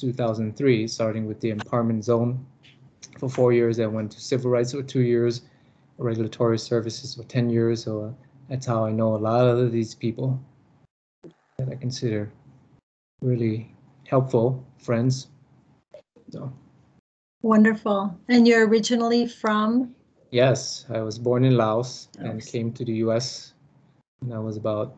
2003, starting with the empowerment zone for four years. I went to civil rights for two years, regulatory services for 10 years. So uh, that's how I know a lot of these people that I consider really helpful friends. So. Wonderful. And you're originally from? Yes, I was born in Laos and came to the US when I was about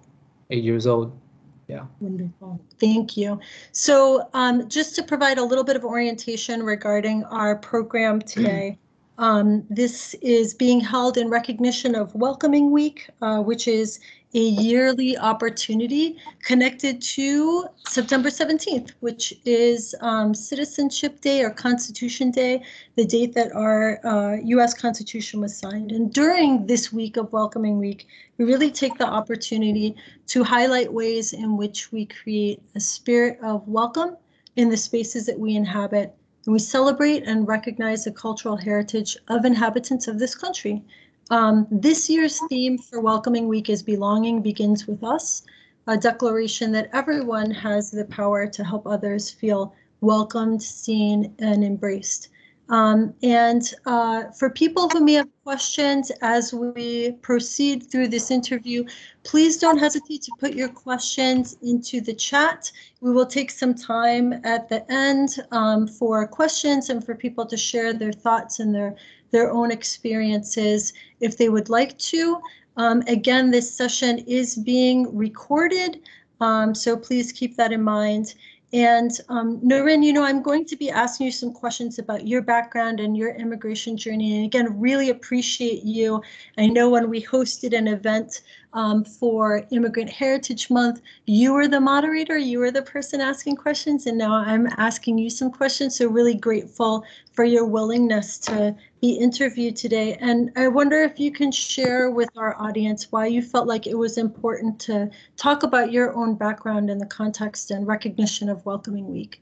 eight years old. Yeah. Wonderful. Thank you. So um, just to provide a little bit of orientation regarding our program today, um, this is being held in recognition of Welcoming Week, uh, which is a yearly opportunity connected to September 17th, which is um, Citizenship Day or Constitution Day, the date that our uh, US Constitution was signed. And during this week of Welcoming Week, we really take the opportunity to highlight ways in which we create a spirit of welcome in the spaces that we inhabit. We celebrate and recognize the cultural heritage of inhabitants of this country. Um, this year's theme for Welcoming Week is Belonging Begins with Us, a declaration that everyone has the power to help others feel welcomed, seen, and embraced. Um, and uh, for people who may have questions as we proceed through this interview, please don't hesitate to put your questions into the chat. We will take some time at the end um, for questions and for people to share their thoughts and their their own experiences if they would like to. Um, again, this session is being recorded, um, so please keep that in mind. And um, Narin, you know, I'm going to be asking you some questions about your background and your immigration journey. And again, really appreciate you. I know when we hosted an event um, for Immigrant Heritage Month, you were the moderator, you were the person asking questions, and now I'm asking you some questions. So really grateful for your willingness to be interviewed today. And I wonder if you can share with our audience why you felt like it was important to talk about your own background in the context and recognition of Welcoming Week.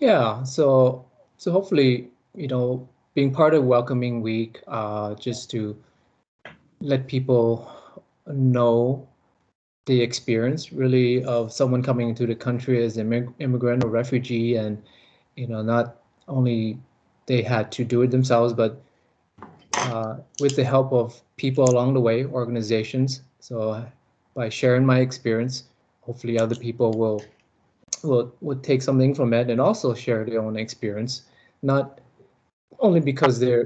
Yeah, so so hopefully, you know, being part of Welcoming Week, uh, just to let people know the experience really of someone coming into the country as an immigrant or refugee and you know not only they had to do it themselves, but uh, with the help of people along the way, organizations. So by sharing my experience, hopefully other people will will will take something from it and also share their own experience, not only because they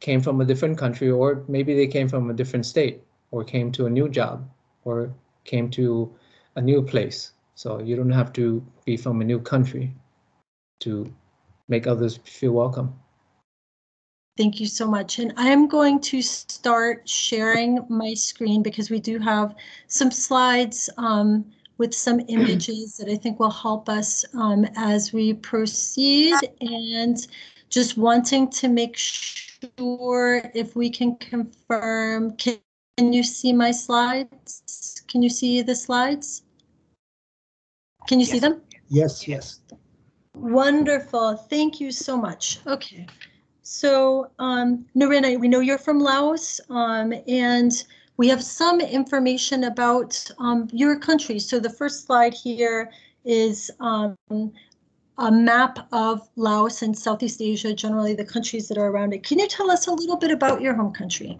came from a different country or maybe they came from a different state or came to a new job or came to a new place. So you don't have to be from a new country to make others feel welcome. Thank you so much. And I am going to start sharing my screen because we do have some slides um, with some images that I think will help us um, as we proceed and just wanting to make sure if we can confirm, can, can you see my slides? Can you see the slides? Can you yes. see them? Yes, yes. Wonderful. Thank you so much. Okay. So, um, Narina, we know you're from Laos, um, and we have some information about um, your country. So the first slide here is um, a map of Laos and Southeast Asia, generally the countries that are around it. Can you tell us a little bit about your home country?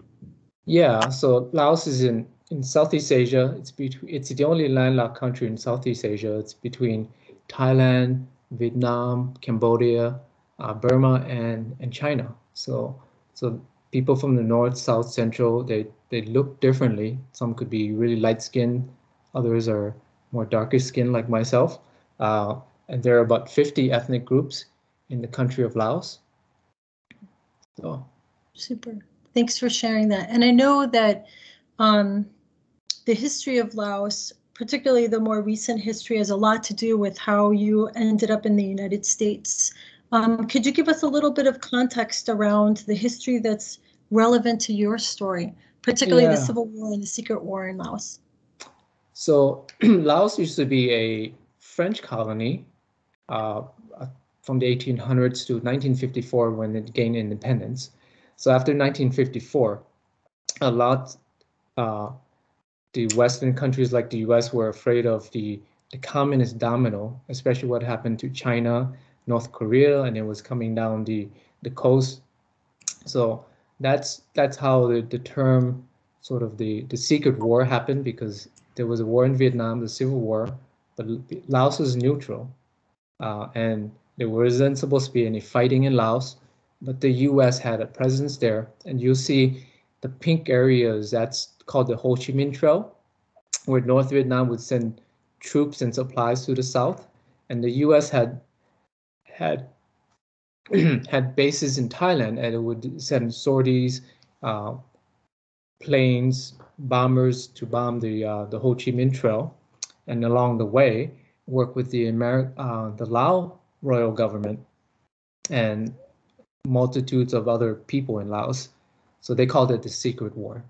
Yeah, so Laos is in, in Southeast Asia. It's between it's the only landlocked country in Southeast Asia. It's between Thailand, Vietnam, Cambodia, uh, Burma, and and China. So so people from the north, south, central, they they look differently. Some could be really light skinned, others are more darker skinned like myself. Uh, and there are about 50 ethnic groups in the country of Laos. So super. Thanks for sharing that. And I know that um, the history of Laos particularly the more recent history, has a lot to do with how you ended up in the United States. Um, could you give us a little bit of context around the history that's relevant to your story, particularly yeah. the Civil War and the Secret War in Laos? So Laos used to be a French colony uh, from the 1800s to 1954 when it gained independence. So after 1954, a lot uh, the Western countries like the US were afraid of the the communist domino, especially what happened to China, North Korea, and it was coming down the the coast. So that's that's how the, the term sort of the the secret war happened because there was a war in Vietnam, the Civil War, but Laos was neutral, uh, and there wasn't supposed to be any fighting in Laos, but the U.S. had a presence there, and you'll see the pink areas. That's called the Ho Chi Minh Trail, where North Vietnam would send troops and supplies to the south, and the U.S. had had had bases in Thailand, and it would send sorties, uh, planes, bombers to bomb the uh, the Ho Chi Minh Trail, and along the way work with the Ameri- uh, the Lao royal government and multitudes of other people in Laos. So they called it the secret war.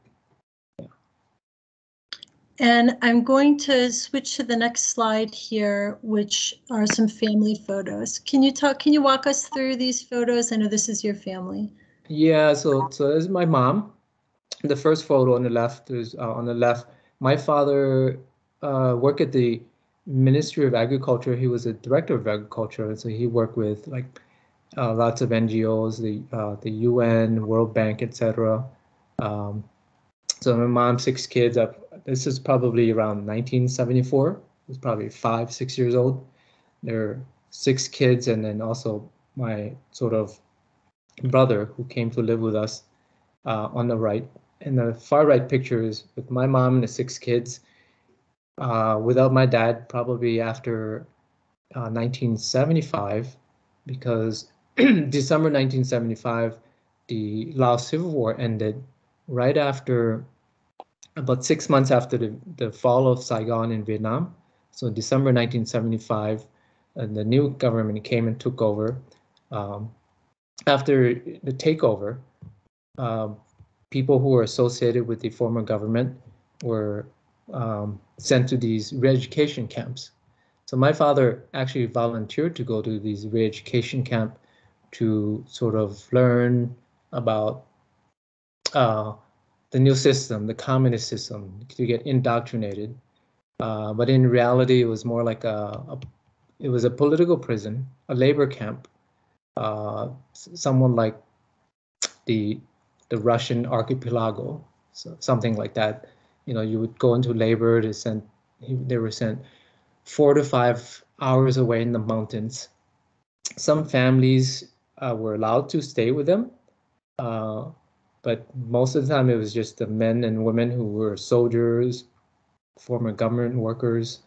And I'm going to switch to the next slide here, which are some family photos. Can you talk, can you walk us through these photos? I know this is your family. Yeah, so so this is my mom. The first photo on the left is uh, on the left. My father uh, worked at the Ministry of Agriculture. He was a director of agriculture, and so he worked with like uh, lots of NGOs, the uh, the UN, World Bank, etc. Um, so my mom, six kids. Up. This is probably around 1974. I was probably five, six years old. There are six kids, and then also my sort of brother who came to live with us uh, on the right. And the far right picture is with my mom and the six kids. Uh, without my dad, probably after uh, 1975, because December 1975, the Laos Civil War ended right after, about six months after the, the fall of Saigon in Vietnam. So in December 1975, and the new government came and took over. Um, after the takeover, uh, people who were associated with the former government were um, sent to these re-education camps. So my father actually volunteered to go to these re-education camp to sort of learn about uh, the new system, the communist system, to get indoctrinated. Uh, but in reality, it was more like a, a, it was a political prison, a labor camp. Uh, someone like the the Russian archipelago, so something like that. You know, you would go into labor. They sent they were sent four to five hours away in the mountains. Some families uh, were allowed to stay with them, uh, but most of the time it was just the men and women who were soldiers, former government workers.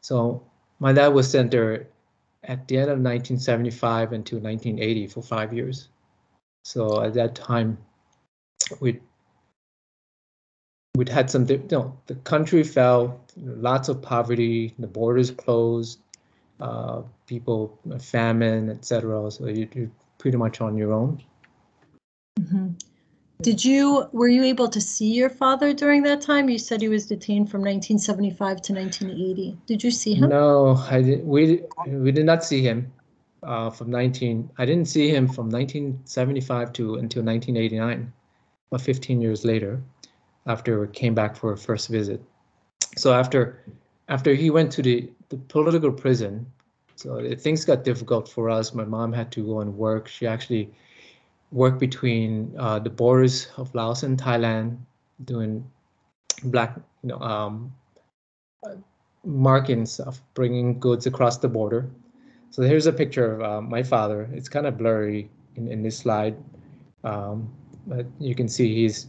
So my dad was sent there at the end of 1975 until 1980 for five years. So at that time, we we'd had some, you know, the country fell, lots of poverty, the borders closed, uh, people, famine, etc. So you, you're pretty much on your own. Mm -hmm. Did you, were you able to see your father during that time? You said he was detained from 1975 to 1980. Did you see him? No, I did, we, we did not see him uh, from 19, I didn't see him from 1975 to until 1989, but 15 years later, after we came back for a first visit. So after, after he went to the, the political prison, so things got difficult for us. My mom had to go and work. She actually worked between uh, the borders of Laos and Thailand, doing black, you know, um, marking stuff, bringing goods across the border. So here's a picture of uh, my father. It's kind of blurry in, in this slide, um, but you can see he's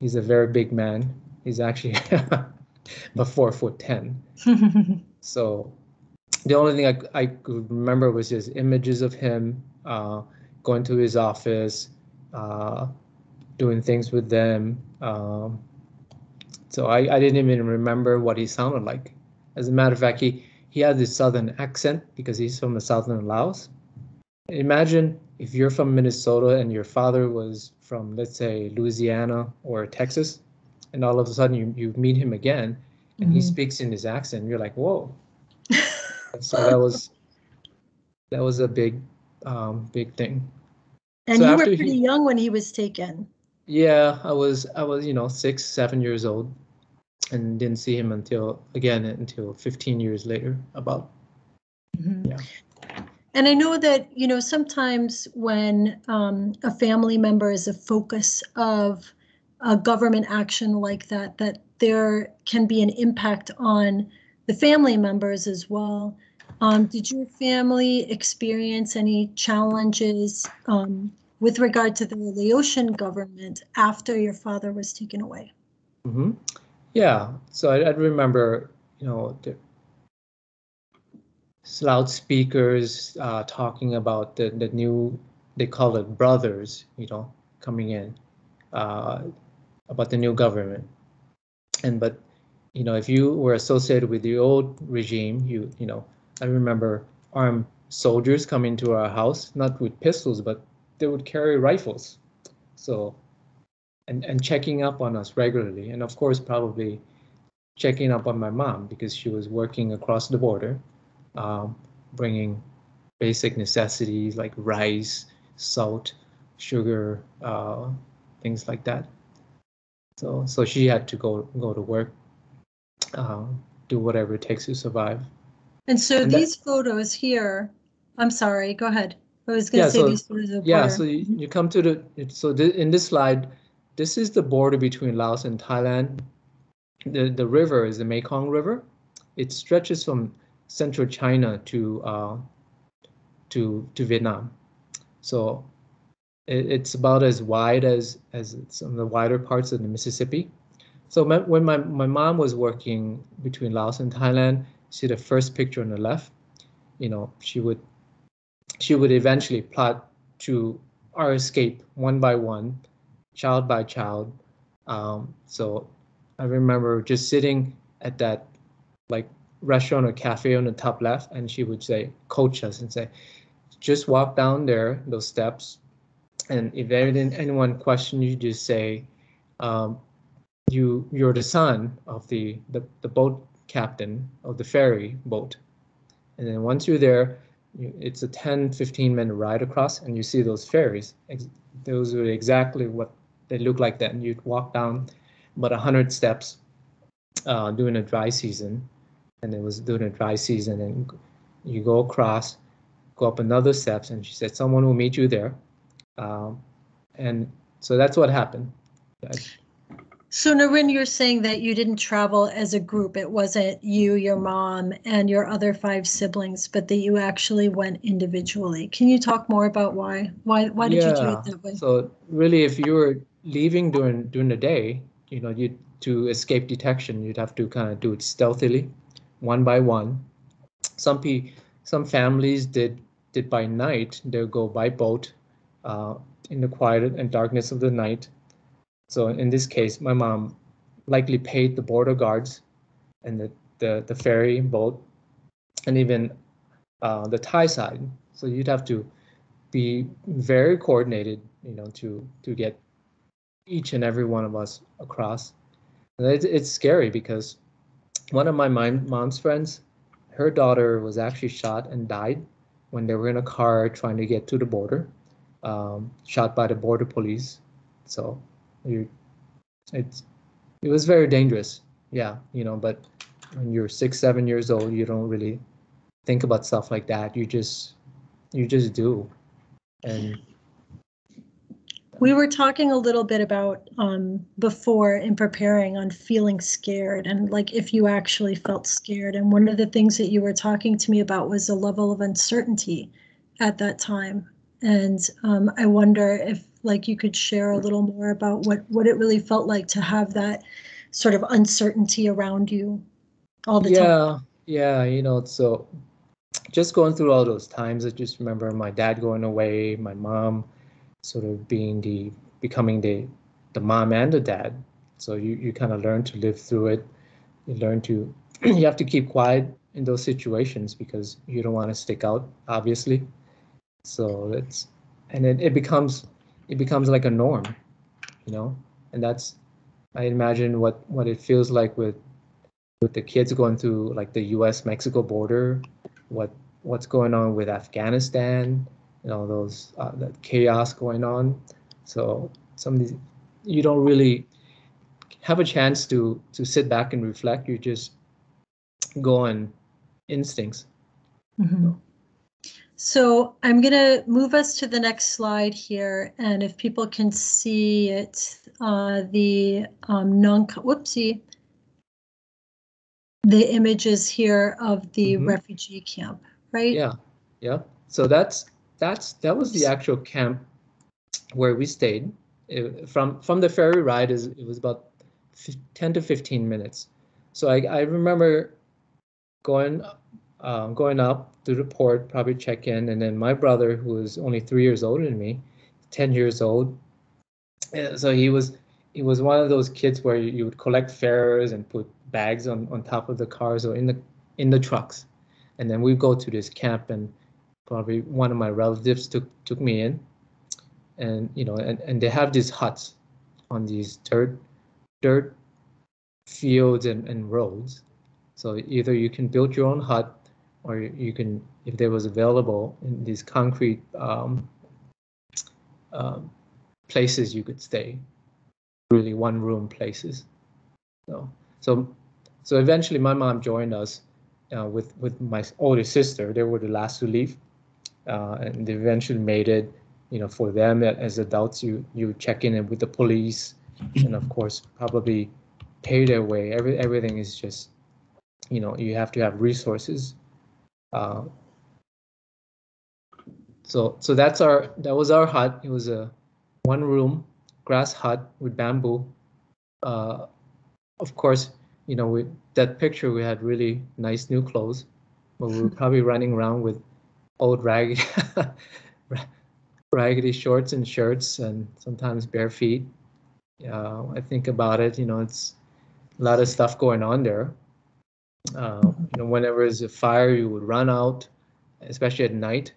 he's a very big man. He's actually a four foot ten. so the only thing I, I could remember was just images of him. Uh, going to his office, uh, doing things with them. Um, so I, I didn't even remember what he sounded like. As a matter of fact, he, he had this southern accent because he's from the southern Laos. Imagine if you're from Minnesota and your father was from, let's say, Louisiana or Texas, and all of a sudden you, you meet him again and mm-hmm. he speaks in his accent, you're like, whoa. so that was that was a big um, big thing. And so you were pretty he, young when he was taken. Yeah, I was. I was, you know, six, seven years old. and didn't see him until again until 15 years later about Mhm. Yeah. And I know that, you know, sometimes when um, a family member is a focus of a government action like that, that there can be an impact on the family members as well. Um, did your family experience any challenges um, with regard to the Laotian government after your father was taken away? hmm Yeah, so I, I remember, you know, the loudspeakers uh, talking about the, the new, they call it brothers, you know, coming in, uh, about the new government. And but, you know, if you were associated with the old regime, you, you know, I remember armed soldiers coming to our house, not with pistols, but they would carry rifles. So and, and checking up on us regularly. And of course, probably checking up on my mom because she was working across the border, um, bringing basic necessities like rice, salt, sugar, uh, things like that. So, so she had to go go to work, uh, do whatever it takes to survive. And so And that- these photos here, I'm sorry, go ahead. I was going to Yeah, say so- these photos of Yeah, border. so you, you come to the so th- in this slide, this is the border between Laos and Thailand. The the river is the Mekong River. It stretches from central China to uh, to to Vietnam. So it, it's about as wide as as some of the wider parts of the Mississippi. So my, when my, my mom was working between Laos and Thailand, see the first picture on the left, you know, she would she would eventually plot to our escape one by one, child by child. Um, so I remember just sitting at that like restaurant or cafe on the top left, and she would say, coach us and say, just walk down there, those steps. And if anything, anyone question you, just say, um, you you're the son of the, the the boat captain of the ferry boat. And then once you're there, you, it's a 10, 15 minute ride across, and you see those ferries. Ex- those are exactly what they look like. That and you'd walk down about 100 steps uh, during a dry season, and it was during a dry season, and you go across, go up another steps, and she said someone will meet you there, um, and so that's what happened. So Narin, you're saying that you didn't travel as a group. It wasn't you, your mom, and your other five siblings, but that you actually went individually. Can you talk more about why? Why why did you do it that way? So really, if you were leaving during during the day, you know, you to escape detection, you'd have to kind of do it stealthily, one by one. Some pe some families did did by night. They'll go by boat, uh, in the quiet and darkness of the night. So in this case, my mom likely paid the border guards and the the, the ferry boat, and even uh, the Thai side. So you'd have to be very coordinated, you know, to to get each and every one of us across. And it's, it's scary because one of my mom's friends, her daughter was actually shot and died when they were in a car trying to get to the border, um, shot by the border police. So you, it's it was very dangerous. Yeah, you know, but when you're six, seven years old, you don't really think about stuff like that. You just you just do. And We were talking a little bit about um, before in preparing on feeling scared and like if you actually felt scared. And one of the things that you were talking to me about was a level of uncertainty at that time. And um, I wonder if like you could share a little more about what what it really felt like to have that sort of uncertainty around you all the time. yeah, yeah, you know, so just going through all those times, I just remember my dad going away, my mom sort of being the becoming the the mom and the dad. So you you kind of learn to live through it. You learn to you have to keep quiet in those situations because you don't want to stick out, obviously. So it's and it, it becomes it becomes like a norm, you know, and that's I imagine what what it feels like with with the kids going through like the U.S. Mexico border, what what's going on with Afghanistan, you know those uh, that chaos going on. So some of these you don't really have a chance to to sit back and reflect. You just go on instincts. Mhm. So I'm going to move us to the next slide here, and if people can see it, uh, the um, non, whoopsie, the images here of the Mhm. refugee camp, right? Yeah, yeah. So that's that's that was the actual camp where we stayed. It- from from the ferry ride is it was about ten to fifteen minutes. So I I remember going um, going up to the port, probably check in, and then my brother, who was only three years older than me, ten years old. uh, So he was he was one of those kids where you would collect fares and put bags on on top of the cars or in the in the trucks, and then we go to this camp and probably one of my relatives took took me in and you know and, and they have these huts on these dirt dirt fields and, and roads so either you can build your own hut or you can if there was available in these concrete um, um, places you could stay really one room places so so so eventually my mom joined us uh, with with my older sister they were the last to leave uh, and they eventually made it. You know, for them as adults, you you check in with the police, and of course, probably pay their way. Every everything is just, you know, you have to have resources. Uh, so so that's our that was our hut. It was a one room grass hut with bamboo. Uh, of course, you know, with that picture, we had really nice new clothes, but we were probably running around with old raggedy, raggedy shorts and shirts, and sometimes bare feet. Uh, I think about it, you know, it's a lot of stuff going on there. Uh, you know, whenever there's a fire, you would run out, especially at night,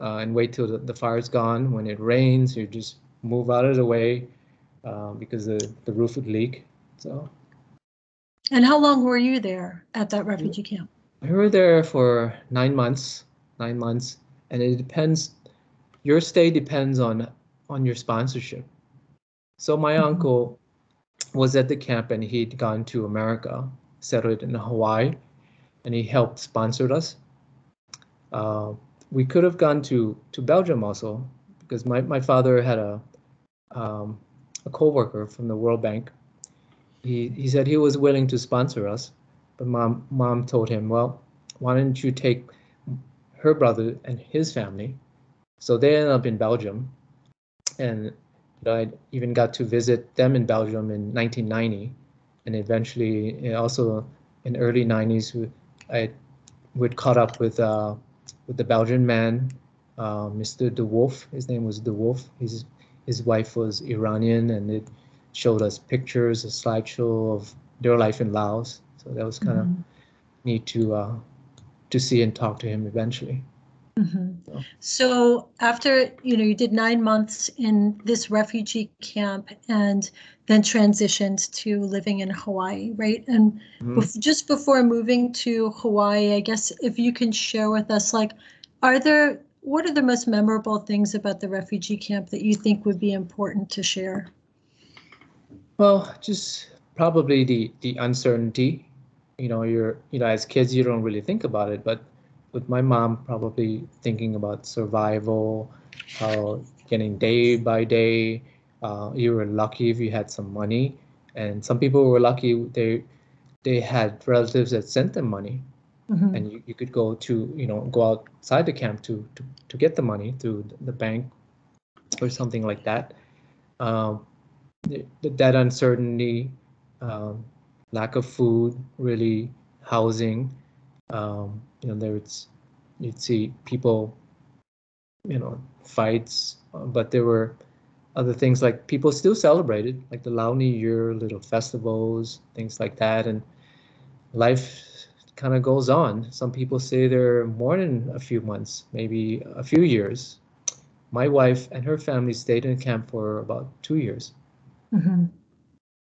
uh, and wait till the, the fire's gone. When it rains, you just move out of the way uh, because the, the roof would leak. So And how long were you there at that refugee camp? we were there for nine months, nine months, and it depends. Your stay depends on on your sponsorship. So my Mhm. uncle was at the camp and he'd gone to America, settled in Hawaii, and he helped sponsor us. Uh, we could have gone to to Belgium also because my, my father had a um, a coworker from the World Bank. He he said he was willing to sponsor us, but mom mom told him, well, why don't you take her brother and his family? So they ended up in Belgium, and I even got to visit them in Belgium in 1990, and eventually uh, also in early 90s, I would caught up with uh, with the Belgian man, uh, Mr. De Wolf. His name was De Wolf. His his wife was Iranian, and it showed us pictures, a slideshow of their life in Laos. So that was kind of Mhm. neat to uh, to see and talk to him eventually. Mhm. So- after, you know, you did nine months in this refugee camp and then transitioned to living in Hawaii, right? And Mhm. bef- just before moving to Hawaii, I guess if you can share with us, like, are there, what are the most memorable things about the refugee camp that you think would be important to share? Well, just probably the the uncertainty. You know, you're you know as kids you don't really think about it, but with my mom probably thinking about survival, how getting day by day. Uh, you were lucky if you had some money, and some people were lucky they they had relatives that sent them money, Mhm. and you, you could go to you know go outside the camp to to, to get the money through the bank or something like that. Um, th- th- that uncertainty, um, lack of food, really housing. Um, you know, there's you'd see people, you know, fights, uh, but there were other things like people still celebrated, like the Lao New Year, little festivals, things like that, and life kind of goes on. Some people say they're more than a few months, maybe a few years. My wife and her family stayed in camp for about two years. Mhm.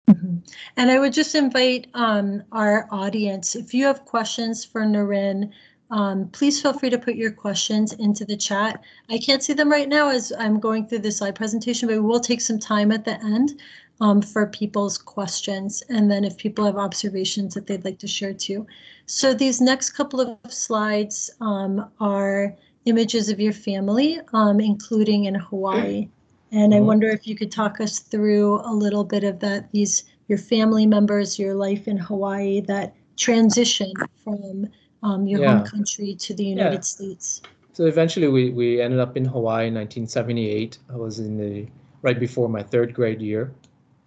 Mhm. And I would just invite um, our audience, if you have questions for Narin, um, please feel free to put your questions into the chat. I can't see them right now as I'm going through the slide presentation, but we will take some time at the end um, for people's questions, and then if people have observations that they'd like to share too. So these next couple of slides um, are images of your family, um, including in Hawaii. And I Mhm. wonder if you could talk us through a little bit of that, these, your family members, your life in Hawaii, that transition from um, your home country to the United States. So eventually we, we ended up in Hawaii in 1978. I was in the, right before my third grade year.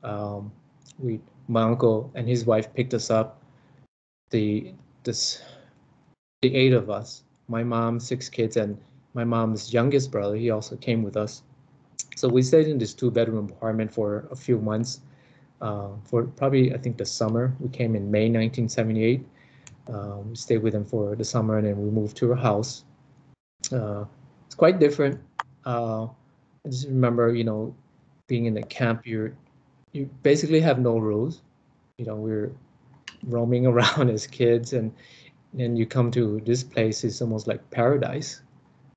Um, we, my uncle and his wife picked us up. The, this, the eight of us, my mom, six kids, and my mom's youngest brother, he also came with us. So we stayed in this two bedroom apartment for a few months. Uh, for probably, I think the summer, we came in May 1978. Uh, we stayed with them for the summer and then we moved to a house uh, it's quite different. Uh, I just remember, you know, being in the camp, you're you basically have no rules. You know, we're roaming around as kids, and then you come to this place. It's almost like paradise.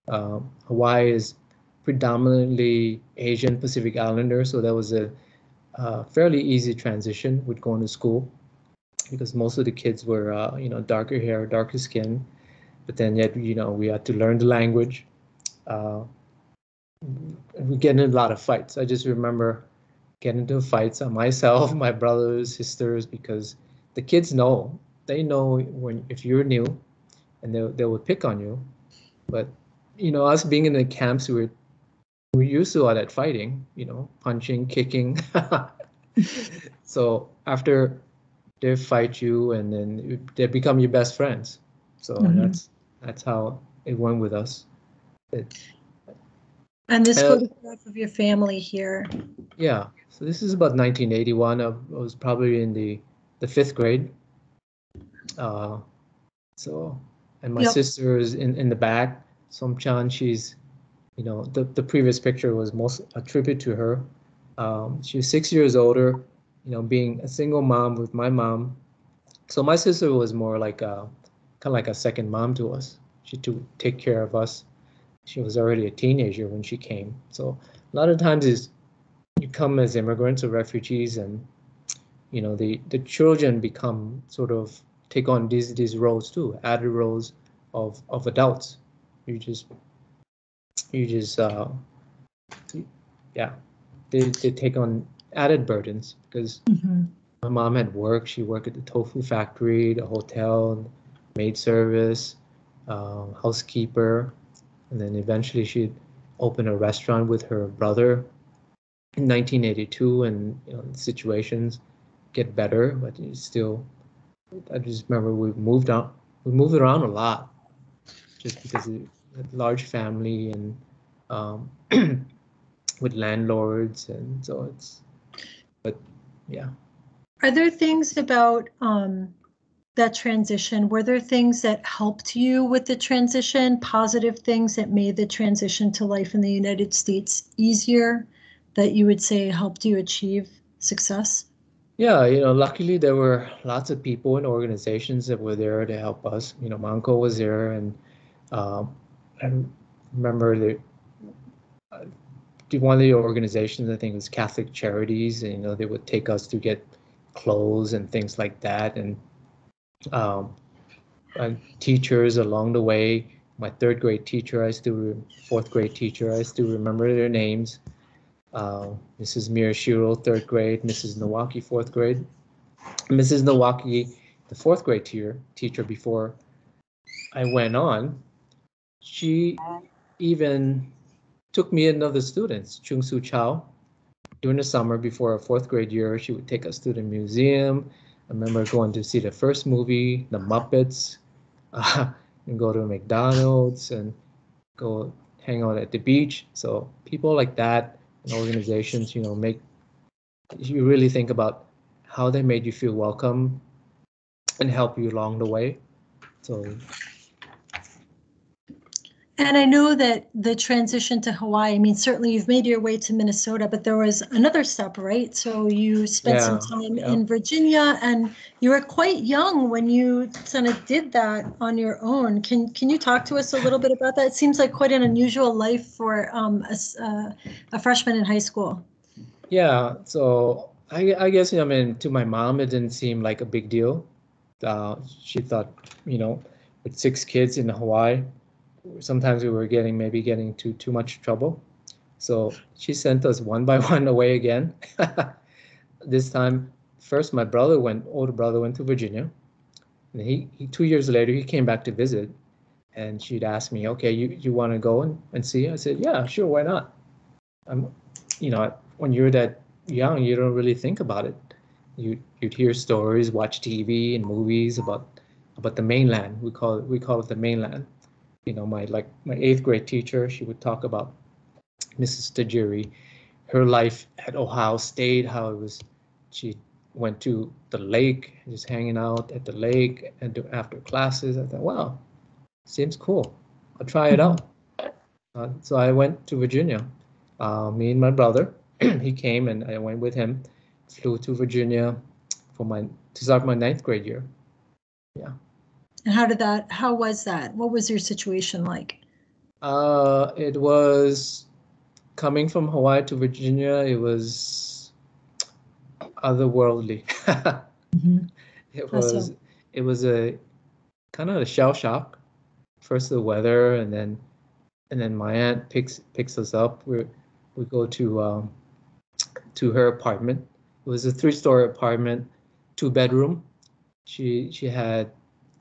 Um, Hawaii is predominantly Asian Pacific Islander, so that was a fairly easy transition with going to school because most of the kids were, uh, you know, darker hair, darker skin. But then yet you know we had to learn the language. Uh, we get in a lot of fights. I just remember getting into fights on myself my brothers sisters because the kids know. They know when if you're new and they, they would pick on you. But you know us being in the camps we were we're used to all that fighting you know punching kicking so after they fight you and then they become your best friends so Mhm. that's that's how it went with us. It, And this Uh, photograph of your family here. yeah, so this is about 1981. I was probably in the the fifth grade. Uh, so, and my Yep. sister is in in the back. Somchan, she's, you know, the the previous picture was most a tribute to her. Um, she was six years older. You know, being a single mom with my mom. So my sister was more like a kind of like a second mom to us. She to take care of us. She was already a teenager when she came. So a lot of times is you come as immigrants or refugees and you know the the children become sort of take on these these roles too, added roles of of adults. You just you just uh yeah they, they take on added burdens because my mom had work. She worked at the tofu factory, the hotel, maid service, uh, housekeeper, and then eventually she'd open a restaurant with her brother in 1982. And you know, situations get better, but it's still. I just remember we moved on We moved around a lot, just because of a large family and um, with landlords, and so it's. But yeah. Are there things about um, that transition? Were there things that helped you with the transition, positive things that made the transition to life in the United States easier that you would say helped you achieve success? Yeah, you know, luckily there were lots of people and organizations that were there to help us. You know, my uncle was there, and um, I remember that uh, one of the organizations, I think it was Catholic Charities, and you know, they would take us to get clothes and things like that, and um, teachers along the way. My third grade teacher, I still, fourth grade teacher, I still remember their names. Uh, Mrs. Miyashiro, third grade, Mrs. Nowaki, fourth grade. Mrs. Nowaki, the fourth grade teacher, teacher before I went on, she even took me and other students, Chung Su Chao. During the summer before our fourth grade year, she would take us to the museum. I remember going to see the first movie, The Muppets, uh, and go to McDonald's and go hang out at the beach. So people like that and organizations, you know, make you really think about how they made you feel welcome and help you along the way. So And I know that the transition to Hawaii, I mean, certainly you've made your way to Minnesota, but there was another step, right? So you spent some time yeah. in Virginia and you were quite young when you kind of did that on your own. Can can you talk to us a little bit about that? It seems like quite an unusual life for um, a, uh, a freshman in high school. yeah, so I, I guess I mean to my mom it didn't seem like a big deal. Uh, she thought, you know, with six kids in Hawaii, sometimes we were getting maybe getting to too much trouble. So she sent us one by one away again. this time, first my brother went, older brother went to Virginia. And he, he two years later he came back to visit, and she'd ask me, okay, you you want to go and, and see? I said, yeah, sure, why not? I'm, you know, when you're that young, you don't really think about it. You you'd hear stories, watch TV and movies about about the mainland. We call it we call it the mainland. You know, my like my eighth grade teacher, she would talk about Mrs. Tajiri, her life at Ohio State, how it was she went to the lake, just hanging out at the lake and do, after classes. I thought, wow, seems cool. I'll try it out. Uh, so I went to Virginia. Uh, me and my brother, he came and I went with him. Flew to Virginia for my to start my ninth grade year. Yeah. And how did that? How was that? What was your situation like? Uh, it was coming from Hawaii to Virginia. It was otherworldly. mm-hmm. It was. Awesome. It was a kind of a shell shock. First the weather, and then and then my aunt picks picks us up. We we go to um, to her apartment. It was a three-story apartment, two bedroom. She she had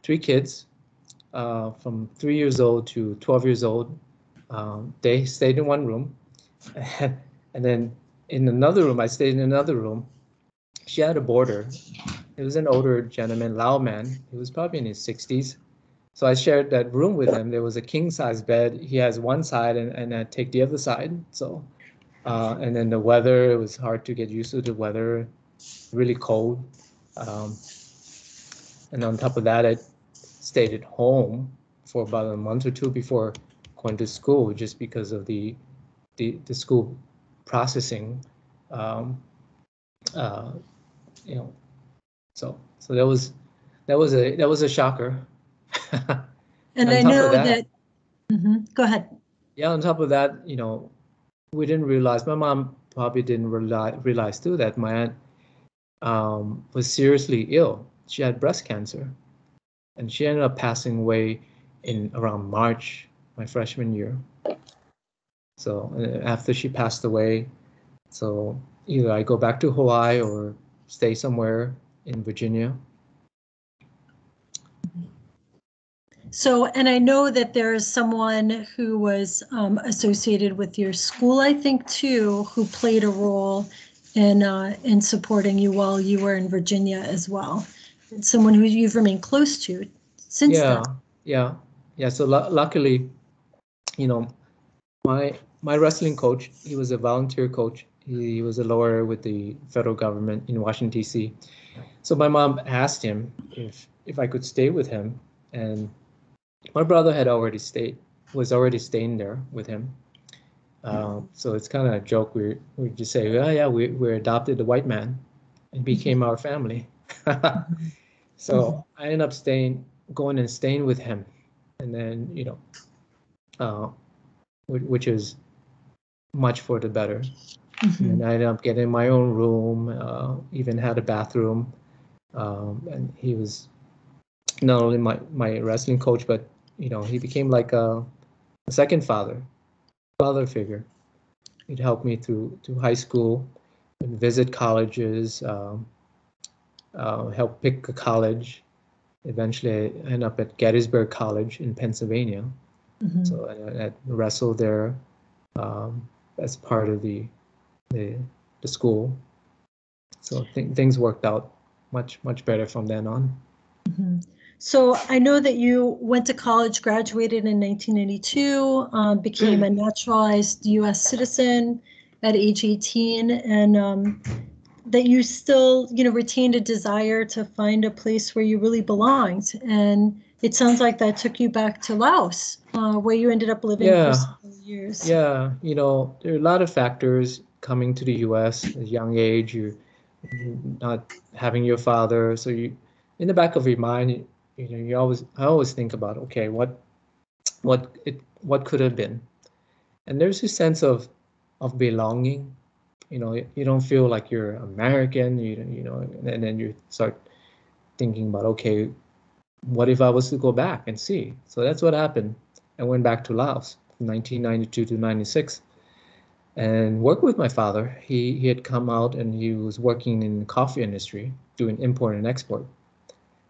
three kids, uh, from three years old to 12 years old. Um, they stayed in one room, and, then in another room, I stayed in another room. She had a boarder. It was an older gentleman, Lao man. He was probably in his 60s. So I shared that room with him. There was a king size bed. He has one side and, and I take the other side. So uh, and then the weather, it was hard to get used to the weather, really cold. Um, and on top of that, I stayed at home for about a month or two before going to school, just because of the the, the school processing. Um, uh, you know, so so that was that was a that was a shocker. and I know that. that mm-hmm, go ahead. Yeah, on top of that, you know, we didn't realize. My mom probably didn't realize, realize too that my aunt um, was seriously ill. She had breast cancer, and she ended up passing away in around March my freshman year. So uh, after she passed away, so either I go back to Hawaii or stay somewhere in Virginia So, and I know that there is someone who was um, associated with your school, I think, too, who played a role in uh, in supporting you while you were in Virginia as well. Someone who you've remained close to since yeah, then. Yeah, yeah. So luckily, you know, my my wrestling coach, he was a volunteer coach. He, he was a lawyer with the federal government in Washington D.C. So my mom asked him if if I could stay with him and my brother had already stayed, was already staying there with him. Um, so it's kind of a joke. We we just say, oh yeah, we we adopted a white man, and became our family. so I ended up staying, going and staying with him, and then you know, uh, which is much for the better. Mm-hmm. And I ended up getting my own room, uh, even had a bathroom, um, and he was not only my my wrestling coach, but you know he became like a, a second father, father figure. He'd help me through to high school, and visit colleges, um, uh, help pick a college. Eventually, I end up at Gettysburg College in Pennsylvania. Mm-hmm. So I, I, wrestled there um, as part of the the, the school. So th- things worked out much much better from then on. Mm-hmm. So I know that you went to college, graduated in 1982, um, became a naturalized U.S. citizen at age 18, and um, that you still, you know, retained a desire to find a place where you really belonged. And it sounds like that took you back to Laos, uh, where you ended up living yeah. for several years. Yeah, you know, there are a lot of factors coming to the U.S. at a young age. You're not having your father, so you, in the back of your mind you know you always i always think about okay what what it what could have been and there's a sense of of belonging you know, you don't feel like you're American, you, you know, and then you start thinking about, okay, what if I was to go back and see? So that's what happened. I went back to Laos from 1992 to 96 and worked with my father. He, he had come out and he was working in the coffee industry, doing import and export.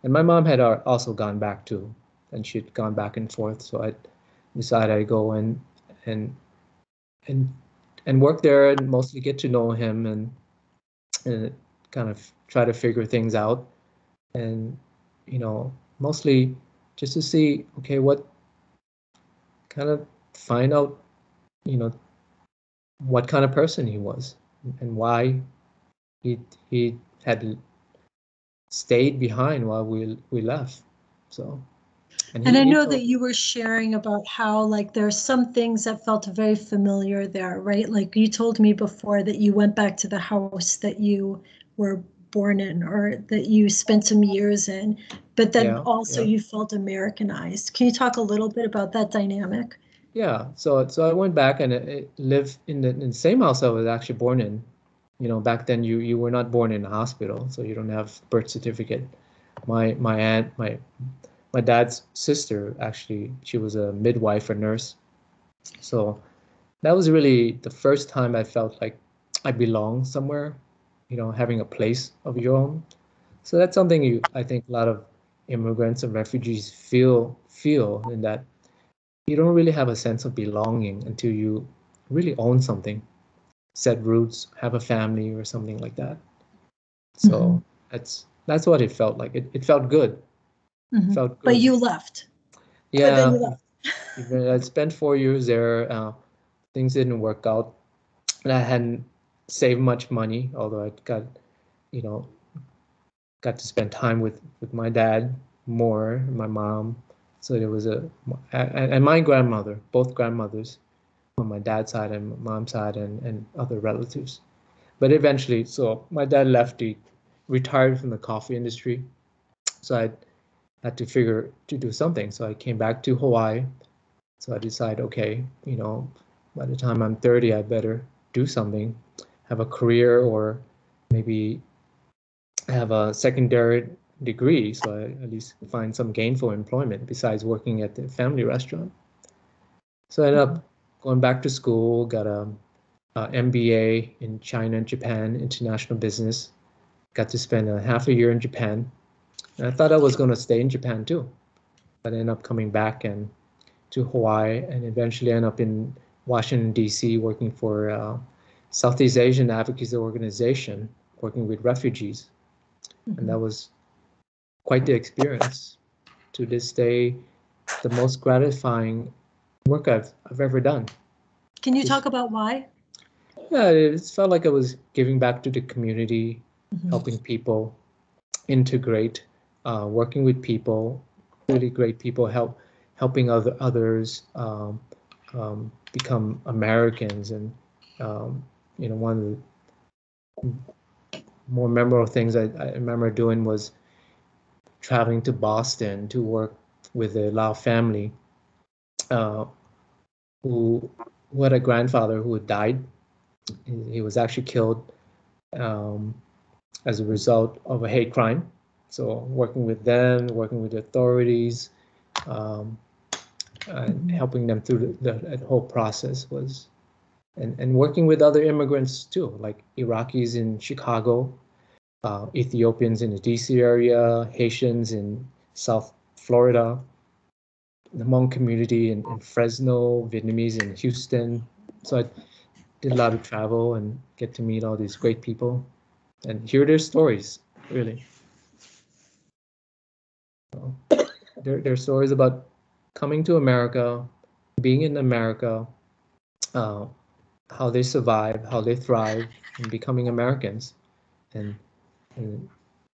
And my mom had also gone back too, and she'd gone back and forth. So I decided I'd go and and and and work there and mostly get to know him and and kind of try to figure things out. And you know mostly just to see okay what kind of find out you know what kind of person he was and why he he had stayed behind while we we left. So and, and I know that you were sharing about how like there's some things that felt very familiar there, right? Like you told me before that you went back to the house that you were born in or that you spent some years in, but then yeah, also yeah. you felt Americanized. Can you talk a little bit about that dynamic? Yeah, so so I went back and it, it lived in the, in the same house I was actually born in. You know, back then you you were not born in a hospital, so you don't have birth certificate. My my aunt, my my dad's sister actually she was a midwife or nurse. So that was really the first time i felt like i belong somewhere you know having a place of your own. So that's something you i think a lot of immigrants and refugees feel feel in that you don't really have a sense of belonging until you really own something set roots have a family or something like that. So mm-hmm. that's that's what it felt like. It, it felt good Mm-hmm. But you left. Yeah. You left. I spent four years there. Uh, things didn't work out. And I hadn't saved much money, although I got, you know, got to spend time with, with my dad more, my mom. So there was a, and my grandmother, both grandmothers on my dad's side and mom's side and, and other relatives. But eventually, so my dad left, he retired from the coffee industry. So I had to figure to do something. So I came back to Hawaii. So I decided, okay, you know, by the time I'm 30, I better do something, have a career, or maybe have a secondary degree, so I at least find some gainful employment besides working at the family restaurant. So I ended up going back to school, got a, a MBA in China and Japan, international business. Got to spend a half a year in Japan and I thought I was going to stay in Japan too, but I ended up coming back and to Hawaii and eventually end up in Washington D.C. working for uh, Southeast Asian Advocacy Organization, working with refugees, mm-hmm. and that was quite the experience. To this day, the most gratifying work I've I've ever done. Can you talk about why? Yeah, it felt like I was giving back to the community, mm-hmm. helping people integrate uh, working with people, really great people, help helping other others um, um, become Americans. And um, you know, one of the more memorable things I, I, remember doing was traveling to Boston to work with the Lao family uh, who who had a grandfather who had died. He was actually killed um, as a result of a hate crime. So working with them, working with the authorities, um, and helping them through the, the, the, whole process was, and, and working with other immigrants too, like Iraqis in Chicago, uh, Ethiopians in the DC area, Haitians in South Florida, the Hmong community in, in Fresno, Vietnamese in Houston. So I did a lot of travel and get to meet all these great people and hear their stories, really. There, there are stories about coming to America, being in America, uh, how they survive, how they thrive, and becoming Americans, and, and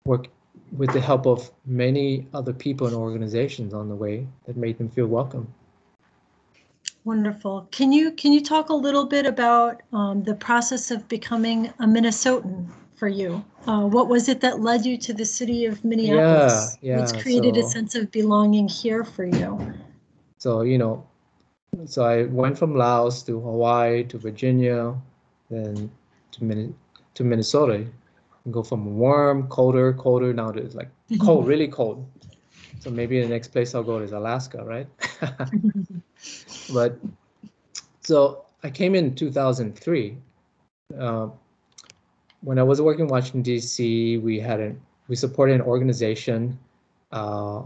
work with the help of many other people and organizations on the way that made them feel welcome. Wonderful. Can you can you talk a little bit about um, the process of becoming a Minnesotan? For you? Uh, what was it that led you to the city of Minneapolis? Yeah, yeah. What's created so, a sense of belonging here for you? So, you know, so I went from Laos to Hawaii to Virginia, then to, Min- to Minnesota. And go from warm, colder, colder now to like cold, really cold. So maybe the next place I'll go is Alaska, right? but so I came in 2003. Uh, when I was working in Washington D.C., we had an we supported an organization, uh,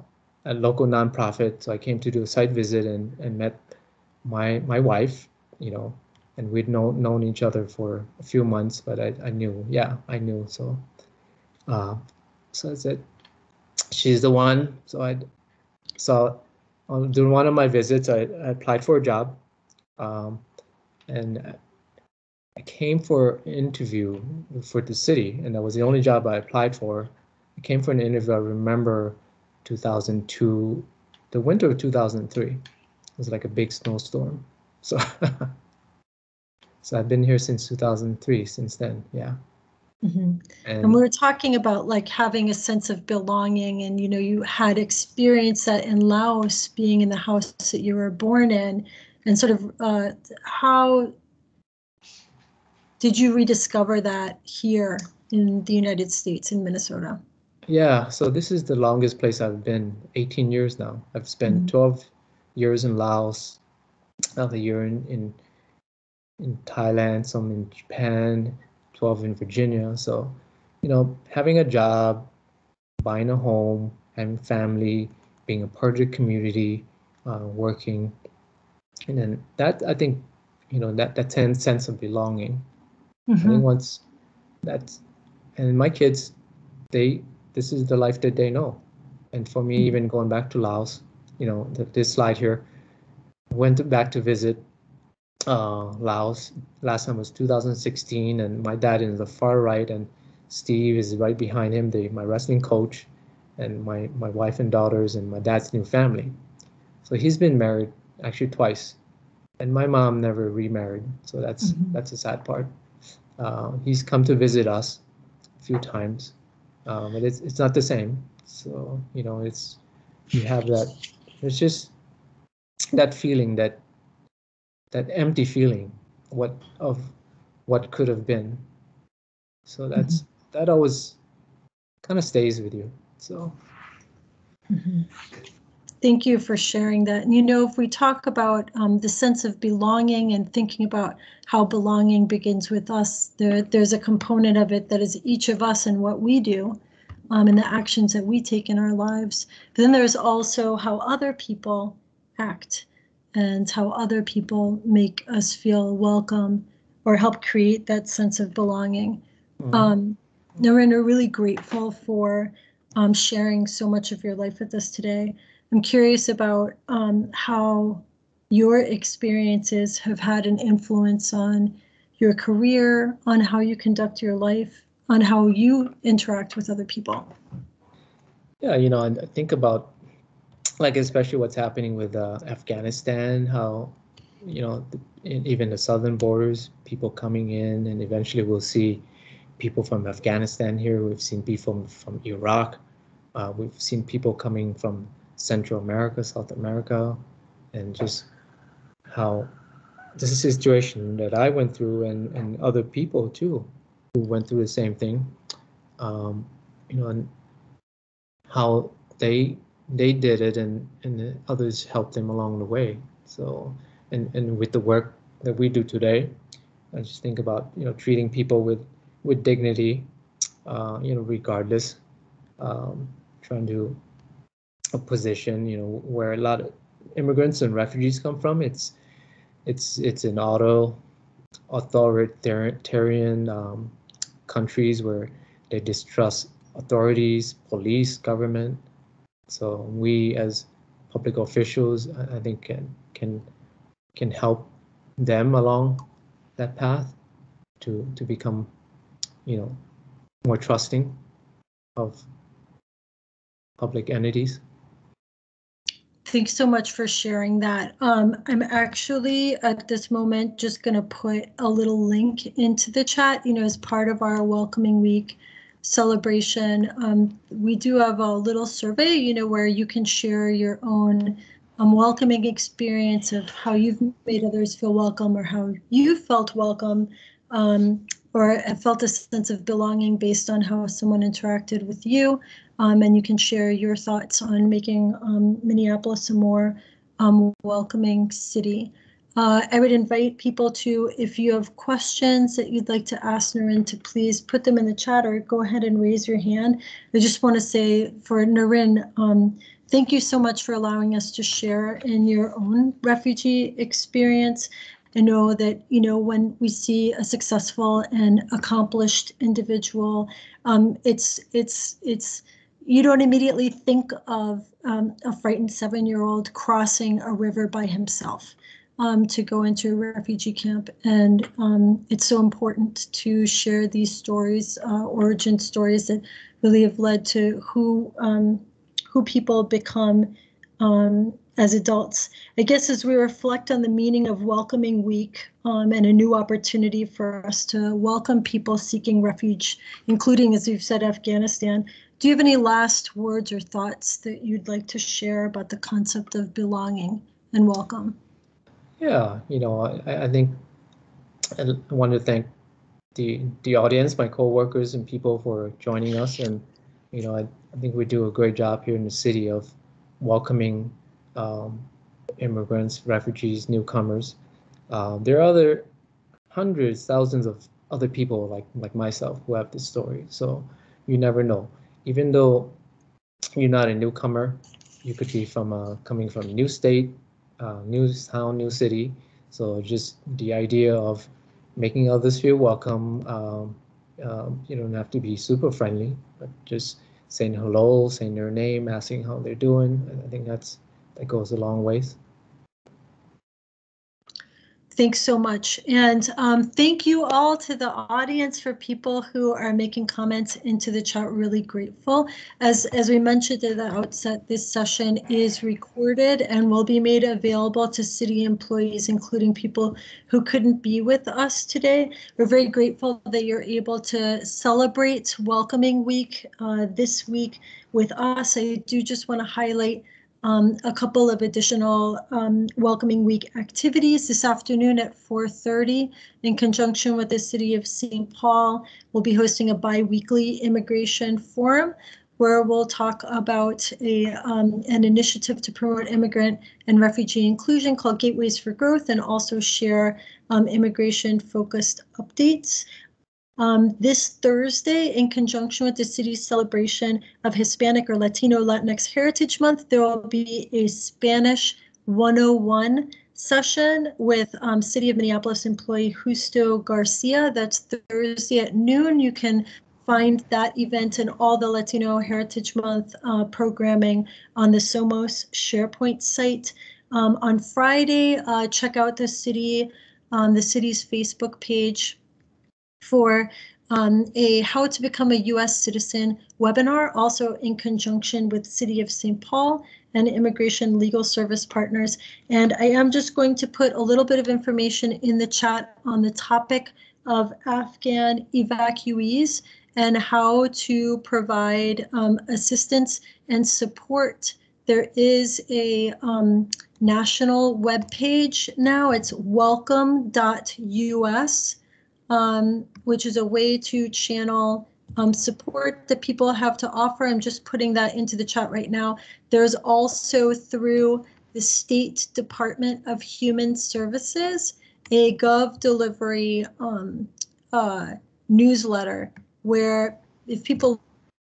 a local nonprofit. So I came to do a site visit and, and met my my wife, you know, and we'd known known each other for a few months, but I, I knew, yeah, I knew. So, uh, so I said, she's the one. So I saw on during one of my visits, I, I applied for a job, um, and I came for an interview for the city, and that was the only job I applied for. I came for an interview. I remember 2002, the winter of 2003. It was like a big snowstorm. So, so I've been here since 2003. Since then, yeah. Mm-hmm. And, and, we were talking about like having a sense of belonging, and you know, you had experienced that in Laos, being in the house that you were born in, and sort of uh, how did you rediscover that here in the United States, in Minnesota? Yeah, so this is the longest place I've been, 18 years now. I've spent mm-hmm. 12 years in Laos, another year in, in in Thailand, some in Japan, 12 in Virginia. So, you know, having a job, buying a home, having family, being a part of the community, uh, working, and then that I think, you know, that that sense of belonging. Mm-hmm. I think once that's, and my kids, they this is the life that they know, and for me, mm-hmm. even going back to Laos, you know, the, this slide here, went back to visit uh, Laos. Last time was 2016, and my dad is the far right, and Steve is right behind him, the, my wrestling coach, and my, my wife and daughters, and my dad's new family. So he's been married actually twice, and my mom never remarried. So that's mm-hmm. that's a sad part. Uh, he's come to visit us a few times, um, but it's it's not the same. So you know, it's you have that. It's just that feeling that that empty feeling what of what could have been so that's mm-hmm. that always kind of stays with you so mm-hmm. Thank you for sharing that and you know if we talk about um, the sense of belonging and thinking about how belonging begins with us there there's a component of it that is each of us and what we do um, and the actions that we take in our lives but then there's also how other people act and how other people make us feel welcome or help create that sense of belonging. Mm-hmm. Um, Narendra, really grateful for um, sharing so much of your life with us today. I'm curious about um, how your experiences have had an influence on your career, on how you conduct your life, on how you interact with other people. Yeah, you know, I think about like especially what's happening with uh, Afghanistan, how you know the, even the southern borders, people coming in, and eventually we'll see people from Afghanistan here. We've seen people from, from Iraq. Uh, we've seen people coming from Central America, South America, and just how this is a situation that I went through and, and other people too who went through the same thing. Um, you know, and how they they did it and and others helped them along the way so and and with the work that we do today i just think about you know treating people with with dignity uh, you know regardless um, trying to a position you know where a lot of immigrants and refugees come from it's it's it's an auto authoritarian um, countries where they distrust authorities police government so we as public officials, I think can can can help them along that path to to become, you know, more trusting of public entities. Thanks so much for sharing that. Um, I'm actually at this moment just going to put a little link into the chat, you know, as part of our welcoming week celebration. Um, we do have a little survey, you know, where you can share your own um, welcoming experience of how you've made others feel welcome or how you felt welcome. Um, or felt a sense of belonging based on how someone interacted with you. Um, and you can share your thoughts on making um, Minneapolis a more um, welcoming city. Uh, I would invite people to, if you have questions that you'd like to ask Narin, to please put them in the chat or go ahead and raise your hand. I just want to say for Narin, um, thank you so much for allowing us to share in your own refugee experience. I know that, you know, when we see a successful and accomplished individual, um, it's, it's, it's, you don't immediately think of um, a frightened seven-year-old crossing a river by himself um, to go into a refugee camp. And um, it's so important to share these stories, uh, origin stories that really have led to who um, who people become um, as adults. I guess as we reflect on the meaning of Welcoming Week um, and a new opportunity for us to welcome people seeking refuge, including, as you've said, Afghanistan, do you have any last words or thoughts that you'd like to share about the concept of belonging and welcome? Yeah, you know, I, I think I want to thank the the audience, my co-workers and people for joining us. And, you know, I, I think we do a great job here in the city of welcoming um, immigrants, refugees, newcomers. Uh, there are other hundreds, thousands of other people like like myself who have this story. So you never know. Even though you're not a newcomer, you could be from a, coming from a new state, uh, new town, new city. So just the idea of making others feel welcome. Um, um, you don't have to be super friendly, but just saying hello, saying their name, asking how they're doing. I think that's that goes a long ways. Thanks so much. And um, thank you all to the audience for people who are making comments into the chat. Really grateful. As, as we mentioned at the outset, this session is recorded and will be made available to city employees, including people who couldn't be with us today. We're very grateful that you're able to celebrate Welcoming Week uh, this week with us. I do just want to highlight um, a couple of additional um, Welcoming Week activities this afternoon at 4.30 in conjunction with the City of St. Paul. We'll be hosting a bi-weekly immigration forum where we'll talk about a, um, an initiative to promote immigrant and refugee inclusion called Gateways for Growth and also share um, immigration focused updates. Um, this Thursday, in conjunction with the city's celebration of Hispanic or Latino Latinx Heritage Month, there will be a Spanish 101 session with um, City of Minneapolis employee Justo Garcia. That's Thursday at noon. You can find that event and all the Latino Heritage Month uh, programming on the Somos SharePoint site. Um, on Friday, uh, check out the city, um, the city's Facebook page for um, a How to Become a U.S. Citizen webinar, also in conjunction with City of St. Paul and Immigration Legal Service Partners. And I am just going to put a little bit of information in the chat on the topic of Afghan evacuees and how to provide um, assistance and support. There is a um, national web page now. It's welcome.us um, which is a way to channel um, support that people have to offer. I'm just putting that into the chat right now. There's also through the State Department of Human Services, a Gov Delivery um, uh, newsletter where if people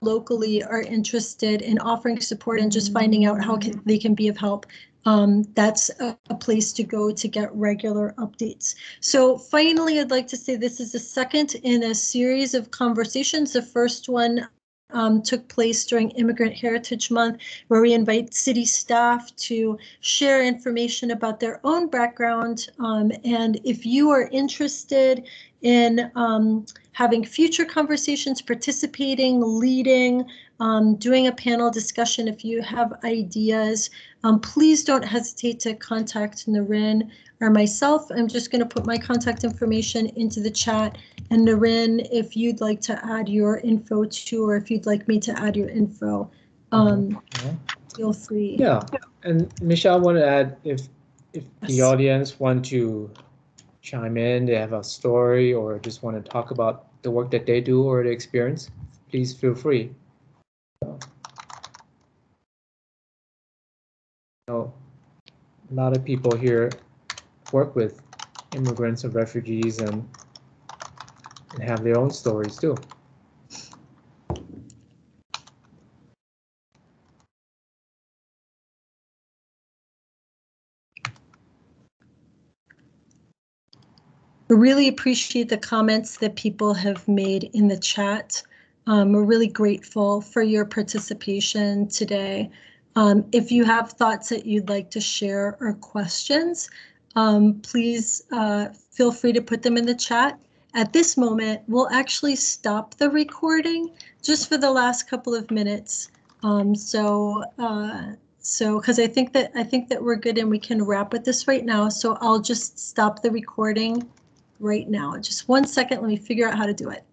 locally are interested in offering support and just finding out how can, they can be of help, um, that's a, a, place to go to get regular updates. So finally, I'd like to say this is the second in a series of conversations. The first one um, took place during Immigrant Heritage Month, where we invite city staff to share information about their own background. Um, and if you are interested in um, having future conversations, participating, leading, um, doing a panel discussion, if you have ideas, um, please don't hesitate to contact Narin or myself. I'm just going to put my contact information into the chat. And Narin, if you'd like to add your info to, or if you'd like me to add your info, um, okay. feel free. Yeah, and Michelle, I want to add if if yes. the audience want to chime in, they have a story, or just want to talk about the work that they do or the experience, please feel free. So, you know, a lot of people here work with immigrants and refugees and, and have their own stories too. We really appreciate the comments that people have made in the chat. Um, we're really grateful for your participation today. Um, if you have thoughts that you'd like to share or questions, um, please uh, feel free to put them in the chat. At this moment, we'll actually stop the recording just for the last couple of minutes. Um, so, uh, so because I think that I think that we're good and we can wrap with this right now. So I'll just stop the recording right now. Just one second. Let me figure out how to do it.